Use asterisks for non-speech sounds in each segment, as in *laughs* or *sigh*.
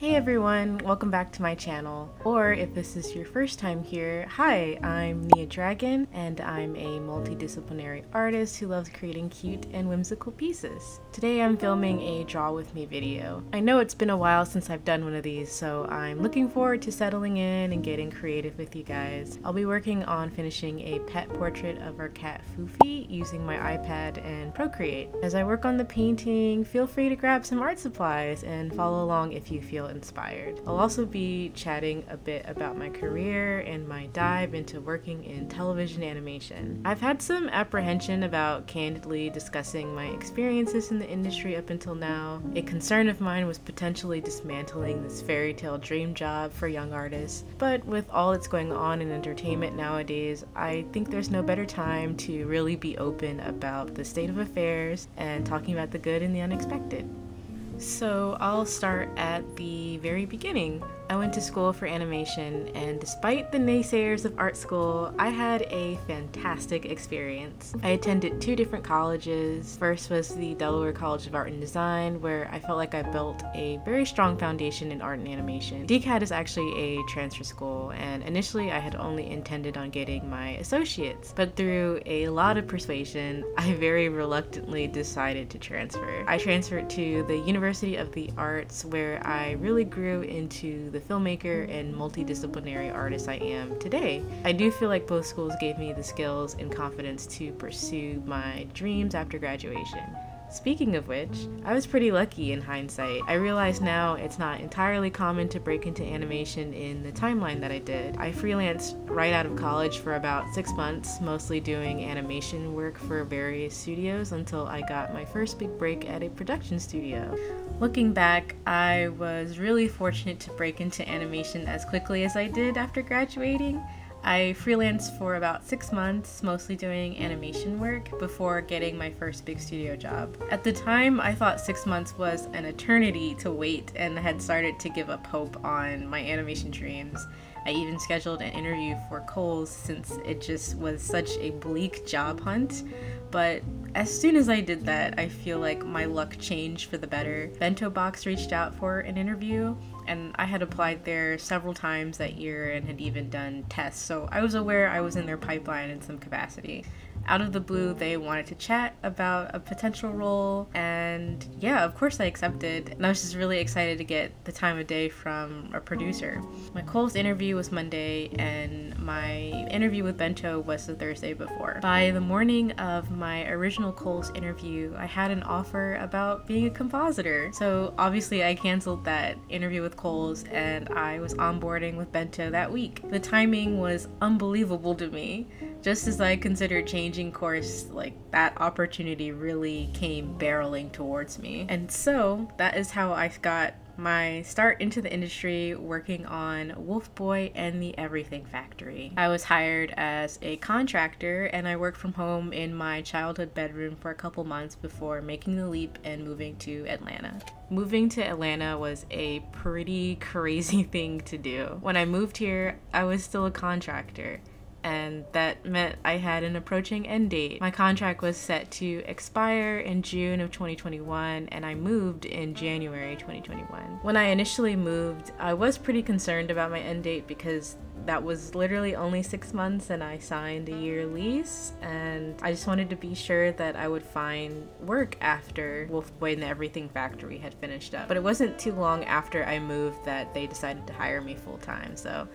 Hey everyone, welcome back to my channel. Or if this is your first time here, hi, I'm Nia Dragon and I'm a multidisciplinary artist who loves creating cute and whimsical pieces. Today I'm filming a draw with me video. I know it's been a while since I've done one of these, so I'm looking forward to settling in and getting creative with you guys. I'll be working on finishing a pet portrait of our cat Fufi using my iPad and Procreate. As I work on the painting, feel free to grab some art supplies and follow along if you feel inspired. I'll also be chatting a bit about my career and my dive into working in television animation. I've had some apprehension about candidly discussing my experiences in the industry up until now. A concern of mine was potentially dismantling this fairy tale dream job for young artists, but with all that's going on in entertainment nowadays, I think there's no better time to really be open about the state of affairs and talking about the good and the unexpected. So I'll start at the very beginning. I went to school for animation, and despite the naysayers of art school, I had a fantastic experience. I attended two different colleges. First was the Delaware College of Art and Design, where I felt like I built a very strong foundation in art and animation. DCAD is actually a transfer school, and initially I had only intended on getting my associates, but through a lot of persuasion, I very reluctantly decided to transfer. I transferred to the University of the Arts, where I really grew into the the filmmaker and multidisciplinary artist I am today. I do feel like both schools gave me the skills and confidence to pursue my dreams after graduation. Speaking of which, I was pretty lucky in hindsight. I realize now it's not entirely common to break into animation in the timeline that I did. I freelanced right out of college for about six months, mostly doing animation work for various studios until I got my first big break at a production studio. Looking back, I was really fortunate to break into animation as quickly as I did after graduating. I freelanced for about six months, mostly doing animation work, before getting my first big studio job. At the time, I thought six months was an eternity to wait and had started to give up hope on my animation dreams. I even scheduled an interview for Kohl's since it just was such a bleak job hunt. But as soon as I did that, I feel like my luck changed for the better. Bento Box reached out for an interview, and I had applied there several times that year and had even done tests, so I was aware I was in their pipeline in some capacity out of the blue, they wanted to chat about a potential role. And yeah, of course I accepted. And I was just really excited to get the time of day from a producer. My Kohl's interview was Monday, and my interview with Bento was the Thursday before. By the morning of my original Kohl's interview, I had an offer about being a compositor. So obviously, I canceled that interview with Kohl's and I was onboarding with Bento that week. The timing was unbelievable to me. Just as I considered changing course, like that opportunity really came barreling towards me. And so that is how I got my start into the industry working on Wolf Boy and the Everything Factory. I was hired as a contractor and I worked from home in my childhood bedroom for a couple months before making the leap and moving to Atlanta. Moving to Atlanta was a pretty *laughs* crazy thing to do. When I moved here, I was still a contractor and that meant I had an approaching end date. My contract was set to expire in June of 2021, and I moved in January 2021. When I initially moved, I was pretty concerned about my end date because that was literally only six months and I signed a year lease and I just wanted to be sure that I would find work after Wolf Boy and the Everything Factory had finished up. But it wasn't too long after I moved that they decided to hire me full time. So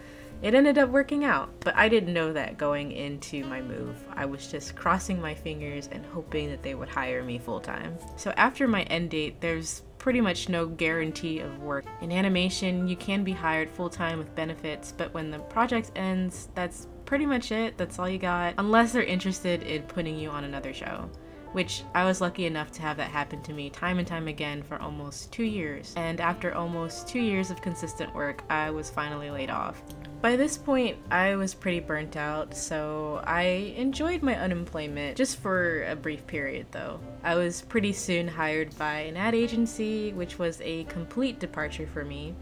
it ended up working out, but I didn't know that going into my move. I was just crossing my fingers and hoping that they would hire me full time. So after my end date, there's pretty much no guarantee of work. In animation, you can be hired full time with benefits, but when the project ends, that's pretty much it. That's all you got, unless they're interested in putting you on another show which I was lucky enough to have that happen to me time and time again for almost two years. And after almost two years of consistent work, I was finally laid off. By this point, I was pretty burnt out, so I enjoyed my unemployment just for a brief period though. I was pretty soon hired by an ad agency, which was a complete departure for me.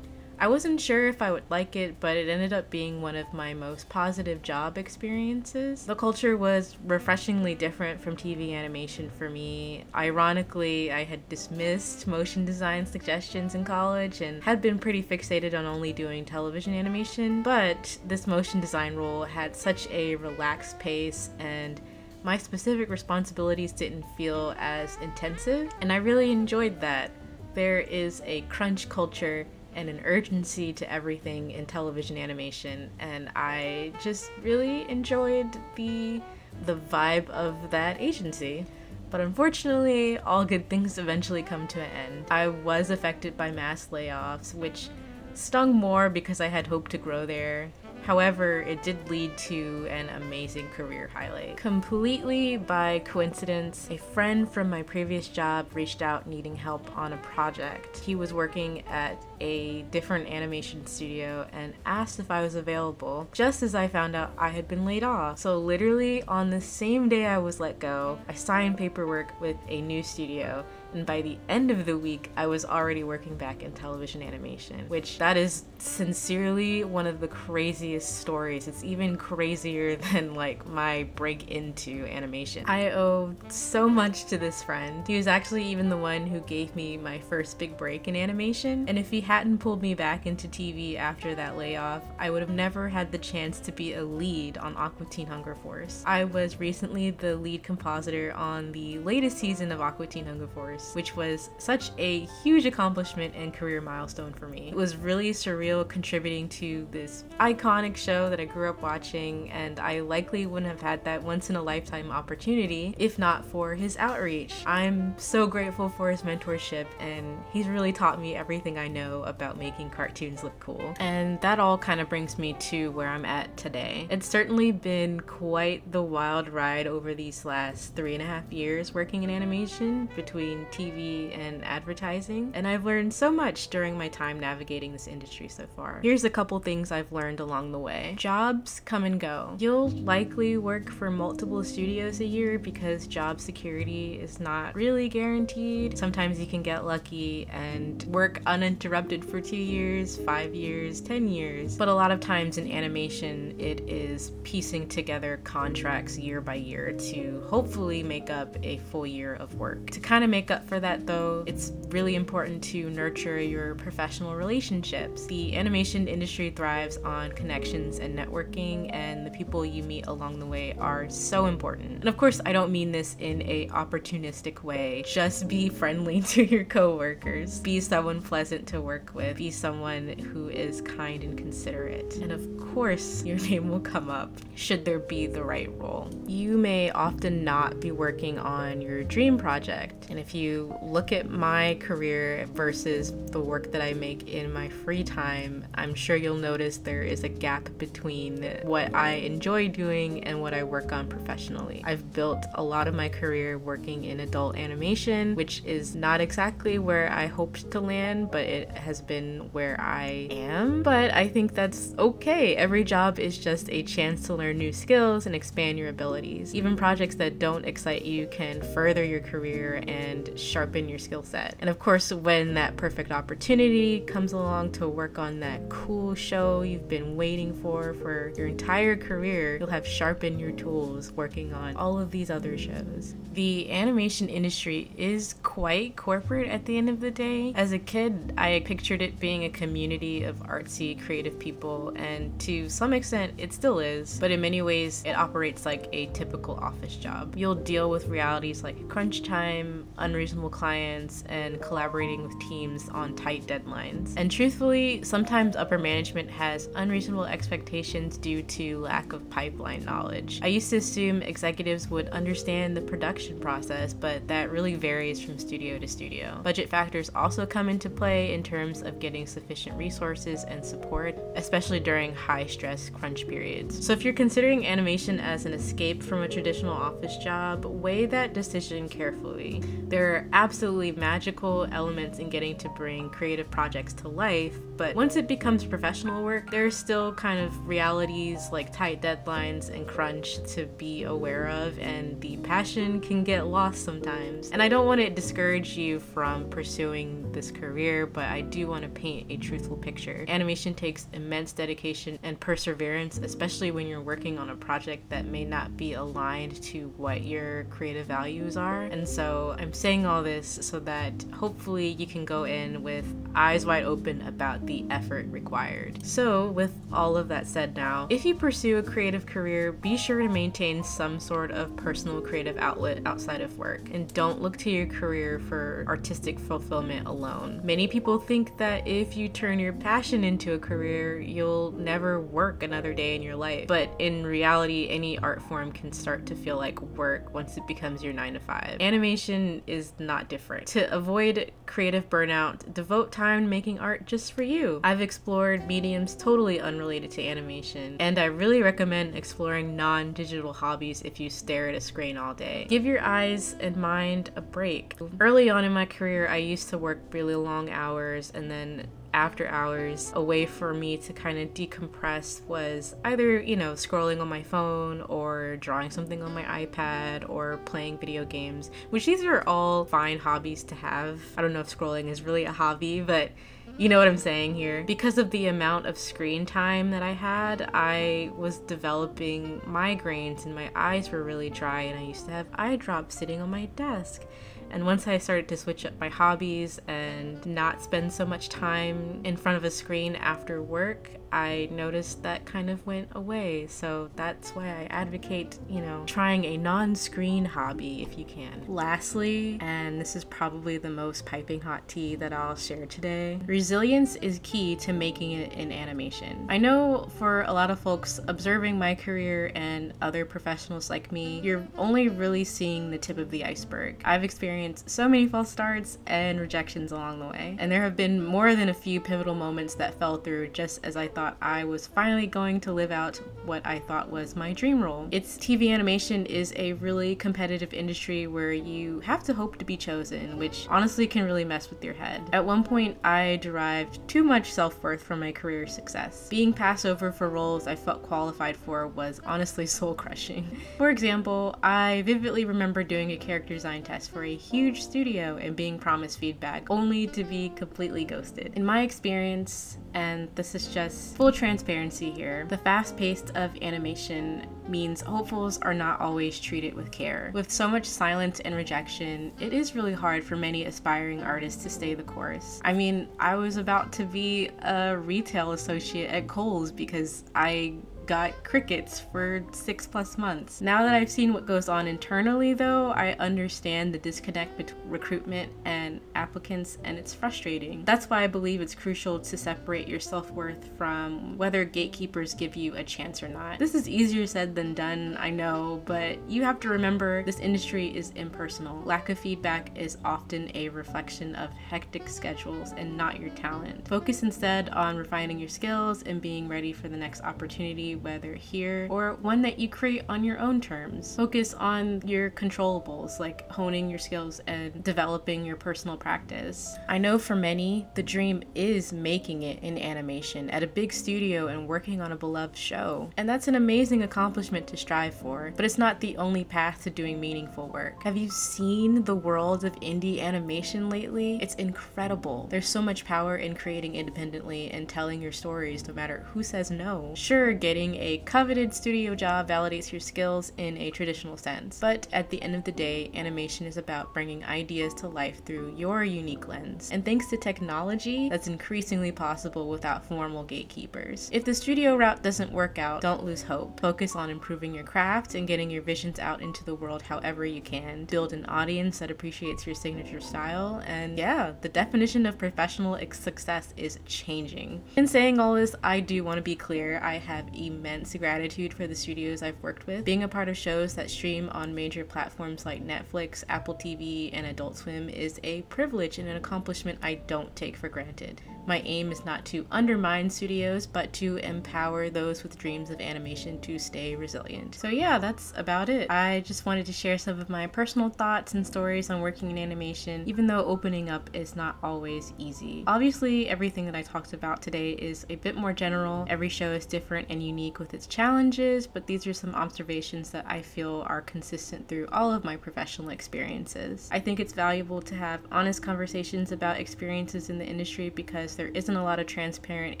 I wasn't sure if I would like it, but it ended up being one of my most positive job experiences. The culture was refreshingly different from TV animation for me. Ironically, I had dismissed motion design suggestions in college and had been pretty fixated on only doing television animation, but this motion design role had such a relaxed pace and my specific responsibilities didn't feel as intensive, and I really enjoyed that. There is a crunch culture and an urgency to everything in television animation, and I just really enjoyed the the vibe of that agency. But unfortunately, all good things eventually come to an end. I was affected by mass layoffs, which stung more because I had hoped to grow there However, it did lead to an amazing career highlight. Completely by coincidence, a friend from my previous job reached out needing help on a project. He was working at a different animation studio and asked if I was available, just as I found out I had been laid off. So literally on the same day I was let go, I signed paperwork with a new studio and by the end of the week I was already working back in television animation, which that is sincerely one of the craziest stories. It's even crazier *laughs* than like my break into animation. I owe so much to this friend. He was actually even the one who gave me my first big break in animation, and if he hadn't pulled me back into TV after that layoff, I would have never had the chance to be a lead on Aqua Teen Hunger Force. I was recently the lead compositor on the latest season of Aqua Teen Hunger Force which was such a huge accomplishment and career milestone for me. It was really surreal contributing to this iconic show that I grew up watching, and I likely wouldn't have had that once in a lifetime opportunity if not for his outreach. I'm so grateful for his mentorship, and he's really taught me everything I know about making cartoons look cool. And that all kind of brings me to where I'm at today. It's certainly been quite the wild ride over these last three and a half years working in animation between TV and advertising, and I've learned so much during my time navigating this industry so far. Here's a couple things I've learned along the way. Jobs come and go. You'll likely work for multiple studios a year because job security is not really guaranteed. Sometimes you can get lucky and work uninterrupted for two years, five years, 10 years. But a lot of times in animation, it is piecing together contracts year by year to hopefully make up a full year of work. To kind of make up for that though, it's really important to nurture your professional relationships. The animation industry thrives on connections and networking, and the people you meet along the way are so important. And of course, I don't mean this in a opportunistic way. Just be friendly *laughs* to your coworkers. Be someone pleasant to work with. Be someone who is kind and considerate. And of course, *laughs* your name will come up should there be the right role. You may often not be working on your dream project, and if you look at my career versus the work that I make in my free time, I'm sure you'll notice there is a gap between what I enjoy doing and what I work on professionally. I've built a lot of my career working in adult animation, which is not exactly where I hoped to land, but it has been where I am. But I think that's okay. Every job is just a chance to learn new skills and expand your abilities. Even projects that don't excite you can further your career and sharpen your skill set. And of course, when that perfect opportunity comes along to work on that cool show you've been waiting for for your entire career, you'll have sharpened your tools working on all of these other shows. The animation industry is quite corporate at the end of the day. As a kid, I pictured it being a community of artsy, creative people, and to some extent, it still is, but in many ways, it operates like a typical office job. You'll deal with realities like crunch time, unreasonable reasonable clients and collaborating with teams on tight deadlines. And truthfully, sometimes upper management has unreasonable expectations due to lack of pipeline knowledge. I used to assume executives would understand the production process, but that really varies from studio to studio. Budget factors also come into play in terms of getting sufficient resources and support, especially during high stress crunch periods. So if you're considering animation as an escape from a traditional office job, weigh that decision carefully. There are absolutely magical elements in getting to bring creative projects to life, but once it becomes professional work, there's still kind of realities like tight deadlines and crunch to be aware of, and the passion can get lost sometimes. And I don't want to discourage you from pursuing this career, but I do want to paint a truthful picture. Animation takes immense dedication and perseverance, especially when you're working on a project that may not be aligned to what your creative values are. And so I'm saying all this so that hopefully you can go in with eyes wide open about the effort required. So, with all of that said now, if you pursue a creative career, be sure to maintain some sort of personal creative outlet outside of work and don't look to your career for artistic fulfillment alone. Many people think that if you turn your passion into a career, you'll never work another day in your life. But in reality, any art form can start to feel like work once it becomes your 9 to 5. Animation is not different. To avoid creative burnout, devote time making art just for you. I've explored mediums totally unrelated to animation, and I really recommend exploring non digital hobbies if you stare at a screen all day. Give your eyes and mind a break. Early on in my career, I used to work really long hours and then after hours a way for me to kind of decompress was either you know scrolling on my phone or drawing something on my ipad or playing video games which these are all fine hobbies to have i don't know if scrolling is really a hobby but you know what I'm saying here? Because of the amount of screen time that I had, I was developing migraines and my eyes were really dry, and I used to have eye drops sitting on my desk. And once I started to switch up my hobbies and not spend so much time in front of a screen after work, I noticed that kind of went away. So that's why I advocate, you know, trying a non screen hobby if you can. Lastly, and this is probably the most piping hot tea that I'll share today, resilience is key to making it in animation. I know for a lot of folks observing my career and other professionals like me, you're only really seeing the tip of the iceberg. I've experienced so many false starts and rejections along the way. And there have been more than a few pivotal moments that fell through just as I thought I was finally going to live out what I thought was my dream role. It's TV animation is a really competitive industry where you have to hope to be chosen, which honestly can really mess with your head. At one point, I derived too much self-worth from my career success. Being passed over for roles I felt qualified for was honestly *laughs* soul-crushing. For example, I vividly remember doing a character design test for a huge studio and being promised feedback, only to be completely ghosted. In my experience, and this is just full transparency here, the fast pace of animation means hopefuls are not always treated with care. With so much silence and rejection, it is really hard for many aspiring artists to stay the course. I mean, I was about to be a retail associate at Kohl's because I got crickets for six plus months. Now that I've seen what goes on internally, though, I understand the disconnect between recruitment and applicants, and it's frustrating. That's why I believe it's crucial to separate your self worth from whether gatekeepers give you a chance or not. This is easier said than done, I know, but you have to remember this industry is impersonal. Lack of feedback is often a reflection of hectic schedules and not your talent. Focus instead on refining your skills and being ready for the next opportunity whether here or one that you create on your own terms. Focus on your controllables, like honing your skills and developing your personal practice. I know for many, the dream is making it in animation at a big studio and working on a beloved show. And that's an amazing accomplishment to strive for, but it's not the only path to doing meaningful work. Have you seen the world of indie animation lately? It's incredible. There's so much power in creating independently and telling your stories no matter who says no. Sure, getting getting a coveted studio job validates your skills in a traditional sense. But at the end of the day, animation is about bringing ideas to life through your unique lens. And thanks to technology, that's increasingly possible without formal gatekeepers. If the studio route doesn't work out, don't lose hope. Focus on improving your craft and getting your visions out into the world however you can. Build an audience that appreciates your signature style, and yeah, the definition of professional success is changing. In saying all this, I do want to be clear I have emailed immense gratitude for the studios I've worked with. Being a part of shows that stream on major platforms like Netflix, Apple TV, and Adult Swim is a privilege and an accomplishment I don't take for granted. My aim is not to undermine studios, but to empower those with dreams of animation to stay resilient. So, yeah, that's about it. I just wanted to share some of my personal thoughts and stories on working in animation, even though opening up is not always easy. Obviously, everything that I talked about today is a bit more general. Every show is different and unique with its challenges, but these are some observations that I feel are consistent through all of my professional experiences. I think it's valuable to have honest conversations about experiences in the industry because there isn't a lot of transparent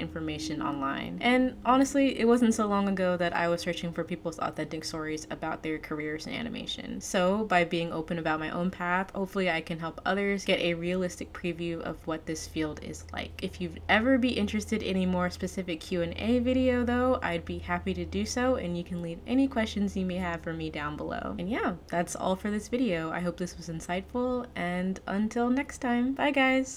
information online. And honestly, it wasn't so long ago that I was searching for people's authentic stories about their careers in animation. So, by being open about my own path, hopefully I can help others get a realistic preview of what this field is like. If you'd ever be interested in a more specific Q&A video though, I'd be happy to do so and you can leave any questions you may have for me down below. And yeah, that's all for this video. I hope this was insightful and until next time, bye guys!